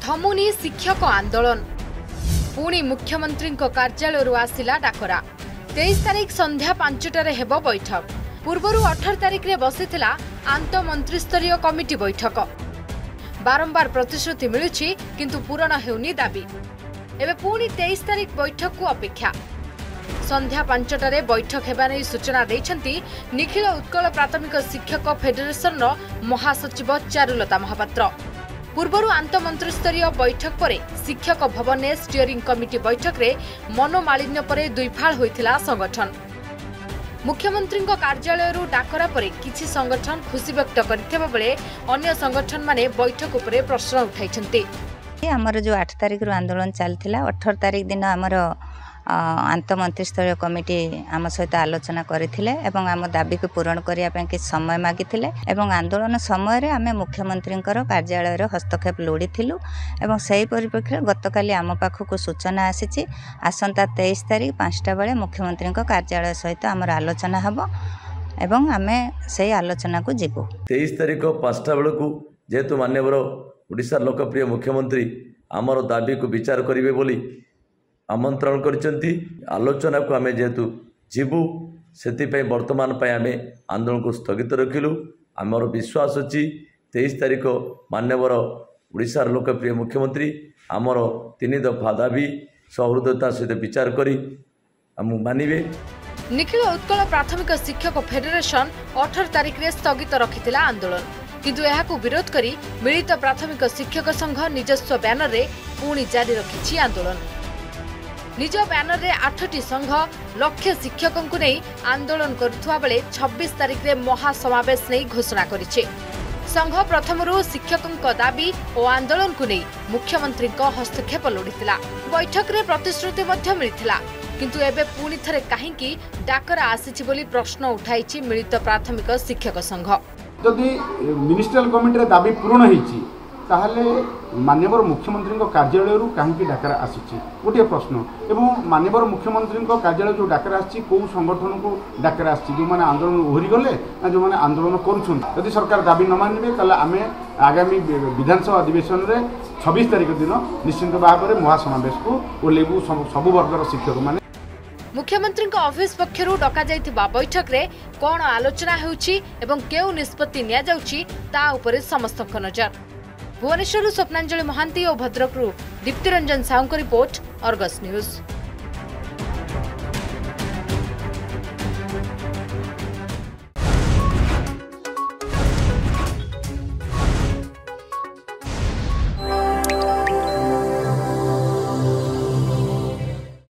ধমুনি শিক্ষক আন্দোলন। পুনি মুখ্যমন্ত্রী কার্যালয় আসিলা ডাকরা তেইশ তারিখ সন্ধ্যা পাঁচটার হব বৈঠক পূর্বর অঠর তারিখে বসিলা আন্তঃমন্ত্রিস্তরীয় কমিটি বৈঠক বারম্বার প্রতিশ্রুতি মিলুছি কিন্তু পূরণ হেউনি দাবি এবে পুনি তেইশ তারিখ বৈঠক অপেক্ষা ସନ୍ଧ୍ୟା ପାଞ୍ଚଟାରେ ବୈଠକ ହେବା ନେଇ ସୂଚନା ଦେଇଛନ୍ତି ନିଖିଳ ଉତ୍କଳ ପ୍ରାଥମିକ ଶିକ୍ଷକ ଫେଡେରେସନର ମହାସଚିବ ଚାରୁଲତା ମହାପାତ୍ର। ପୂର୍ବରୁ ଆନ୍ତଃମନ୍ତ୍ରୀସ୍ତରୀୟ ବୈଠକ ପରେ ଶିକ୍ଷକ ଭବନରେ ଷ୍ଟିଅରିଂ କମିଟି ବୈଠକରେ ମନୋମାଳିନ୍ୟ ପରେ ଦୁଇଫାଳ ହୋଇଥିଲା ସଂଗଠନ। ମୁଖ୍ୟମନ୍ତ୍ରୀଙ୍କ କାର୍ଯ୍ୟାଳୟରୁ ଡାକରା ପରେ କିଛି ସଂଗଠନ ଖୁସି ବ୍ୟକ୍ତ କରିଥିବା ବେଳେ ଅନ୍ୟ ସଂଗଠନମାନେ ବୈଠକ ଉପରେ ପ୍ରଶ୍ନ ଉଠାଇଛନ୍ତି। ଆମର ଯେଉଁ ଆଠ ତାରିଖରୁ ଆନ୍ଦୋଳନ ଚାଲିଥିଲା ଅଠର ତାରିଖ ଦିନ ଆମର ଆନ୍ତଃମନ୍ତ୍ରୀସ୍ତରୀୟ କମିଟି ଆମ ସହିତ ଆଲୋଚନା କରିଥିଲେ ଏବଂ ଆମ ଦାବିକୁ ପୂରଣ କରିବା ପାଇଁ କିଛି ସମୟ ମାଗିଥିଲେ ଏବଂ ଆନ୍ଦୋଳନ ସମୟରେ ଆମେ ମୁଖ୍ୟମନ୍ତ୍ରୀଙ୍କର କାର୍ଯ୍ୟାଳୟରେ ହସ୍ତକ୍ଷେପ ଲୋଡ଼ିଥିଲୁ ଏବଂ ସେହି ପରିପ୍ରେକ୍ଷୀରେ ଗତକାଲି ଆମ ପାଖକୁ ସୂଚନା ଆସିଛି ଆସନ୍ତା ତେଇଶ ତାରିଖ ପାଞ୍ଚଟା ବେଳେ ମୁଖ୍ୟମନ୍ତ୍ରୀଙ୍କ କାର୍ଯ୍ୟାଳୟ ସହିତ ଆମର ଆଲୋଚନା ହେବ ଏବଂ ଆମେ ସେହି ଆଲୋଚନାକୁ ଯିବୁ। ତେଇଶ ତାରିଖ ପାଞ୍ଚଟା ବେଳକୁ ଯେହେତୁ ମାନ୍ୟବର ଓଡ଼ିଶାର ଲୋକପ୍ରିୟ ମୁଖ୍ୟମନ୍ତ୍ରୀ ଆମର ଦାବିକୁ ବିଚାର କରିବେ ବୋଲି ଆମନ୍ତ୍ରଣ କରିଛନ୍ତି ଆଲୋଚନାକୁ ଆମେ ଯେହେତୁ ଯିବୁ ସେଥିପାଇଁ ବର୍ତ୍ତମାନ ପାଇଁ ଆମେ ଆନ୍ଦୋଳନକୁ ସ୍ଥଗିତ ରଖିଲୁ ଆମର ବିଶ୍ୱାସ ଅଛି ତେଇଶ ତାରିଖ ମାନ୍ୟବର ଓଡ଼ିଶାର ଲୋକପ୍ରିୟ ମୁଖ୍ୟମନ୍ତ୍ରୀ ଆମର ତିନି ଦଫା ଦାବି ସହୃଦୟତା ସହିତ ବିଚାର କରି ଆମକୁ ମାନିବେ ନିଖିଳ ଉତ୍କଳ ପ୍ରାଥମିକ ଶିକ୍ଷକ ଫେଡେରେସନ ଅଠର ତାରିଖରେ ସ୍ଥଗିତ ରଖିଥିଲା ଆନ୍ଦୋଳନ। କିନ୍ତୁ ଏହାକୁ ବିରୋଧ କରି ମିଳିତ ପ୍ରାଥମିକ ଶିକ୍ଷକ ସଂଘ ନିଜସ୍ୱ ବ୍ୟାନରରେ ପୁଣି ଜାରି ରଖିଛି ଆନ୍ଦୋଳନ। ନିଜ ବ୍ୟାନରରେ ଆଠଟି ସଂଘ ଲକ୍ଷେ ଶିକ୍ଷକଙ୍କୁ ନେଇ ଆନ୍ଦୋଳନ କରୁଥିବା ବେଳେ ଛବିଶ ତାରିଖରେ ମହାସମାବେଶ ନେଇ ଘୋଷଣା କରିଛି। ସଂଘ ପ୍ରଥମରୁ ଶିକ୍ଷକଙ୍କ ଦାବି ଓ ଆନ୍ଦୋଳନକୁ ନେଇ ମୁଖ୍ୟମନ୍ତ୍ରୀଙ୍କ ହସ୍ତକ୍ଷେପ ଲୋଡ଼ିଥିଲା। ବୈଠକରେ ପ୍ରତିଶ୍ରୁତି ମଧ୍ୟ ମିଳିଥିଲା। କିନ୍ତୁ ଏବେ ପୁଣି ଥରେ କାହିଁକି ଡାକରା ଆସିଛି ବୋଲି ପ୍ରଶ୍ନ ଉଠାଇଛି ମିଳିତ ପ୍ରାଥମିକ ଶିକ୍ଷକ ସଂଘ। ଯଦି ମିନିଷ୍ଟ୍ରିଆଲ କମିଟିର ଦାବି ପୂରଣ ହେଇଛି ତାହେଲେ ମାନ୍ୟବର ମୁଖ୍ୟମନ୍ତ୍ରୀଙ୍କ କାର୍ଯ୍ୟାଳୟରୁ କାହିଁକି ଡାକରା ଆସିଛି? ଗୋଟିଏ ପ୍ରଶ୍ନ। ଏବଂ ମାନ୍ୟବର ମୁଖ୍ୟମନ୍ତ୍ରୀଙ୍କ କାର୍ଯ୍ୟାଳୟ ଯେଉଁ ଡାକରା ଆସିଛି କେଉଁ ସଂଗଠନକୁ ଡାକରା ଆସିଛି? ଯେଉଁମାନେ ଆନ୍ଦୋଳନ ଓହରିଗଲେ ନା ଯେଉଁମାନେ ଆନ୍ଦୋଳନ କରୁଛନ୍ତି? ଯଦି ସରକାର ଦାବି ନ ମାନିବେ ତାହେଲେ ଆମେ ଆଗାମୀ ବିଧାନସଭା ଅଧିବେଶନରେ ଛବିଶ ତାରିଖ ଦିନ ନିଶ୍ଚିତ ଭାବରେ ମହାସମାବେଶକୁ ଓହ୍ଲେଇବୁ ସବୁ ବର୍ଗର ଶିକ୍ଷକମାନେ। ମୁଖ୍ୟମନ୍ତ୍ରୀଙ୍କ ଅଫିସ ପକ୍ଷରୁ ଡକାଯାଇଥିବା ବୈଠକରେ କ'ଣ ଆଲୋଚନା ହେଉଛି ଏବଂ କେଉଁ ନିଷ୍ପତ୍ତି ନିଆଯାଉଛି ତା ଉପରେ ସମସ୍ତଙ୍କ ନଜର। ଭୁବନେଶ୍ୱରରୁ ସ୍ୱପ୍ନାଞ୍ଜଳି ମହାନ୍ତି ଓ ଭଦ୍ରକରୁ ଦୀପ୍ତିରଞ୍ଜନ ସାହୁଙ୍କ ରିପୋର୍ଟ ଅର୍ଗସ୍ ନ୍ୟୁଜ୍।